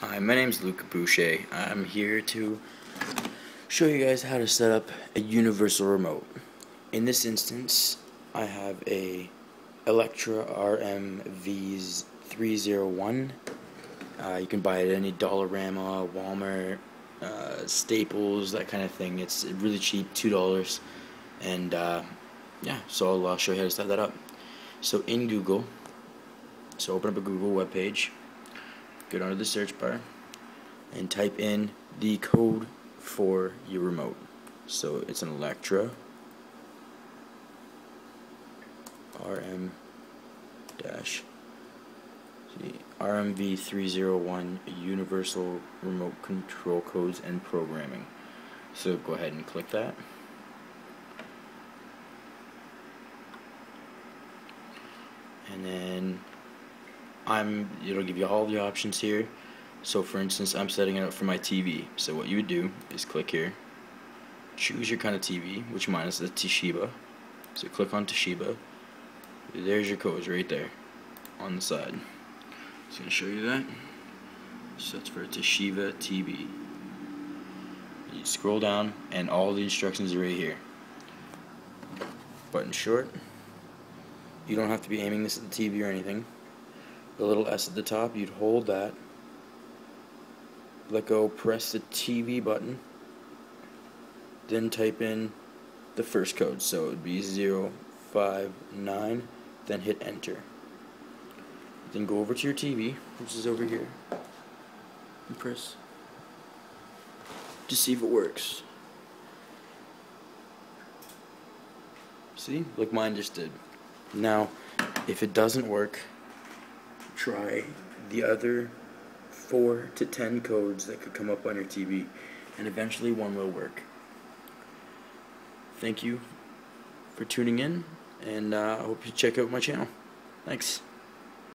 Hi, my name is Luca Boucher. I'm here to show you guys how to set up a universal remote. In this instance, I have a Electra RM-V301. Uh, you can buy it at any Dollarama, Walmart, uh, Staples, that kind of thing. It's really cheap, $2. And uh, yeah, so I'll uh, show you how to set that up. So in Google, so open up a Google web page go down to the search bar and type in the code for your remote. So it's an Electra RM dash RMV301 Universal Remote Control Codes and Programming. So go ahead and click that. And then I'm it'll give you all the options here. So for instance I'm setting it up for my TV so what you would do is click here. Choose your kind of TV which mine is the Toshiba. So click on Toshiba. There's your codes right there on the side. Just gonna show you that. So that's for a Toshiba TV you scroll down and all the instructions are right here. Button short. You don't have to be aiming this at the TV or anything the little S at the top, you'd hold that, let go, press the TV button, then type in the first code, so it would be 059, then hit enter. Then go over to your TV, which is over here, and press to see if it works. See? Like mine just did. Now, if it doesn't work, try the other four to ten codes that could come up on your TV, and eventually one will work. Thank you for tuning in, and uh, I hope you check out my channel. Thanks.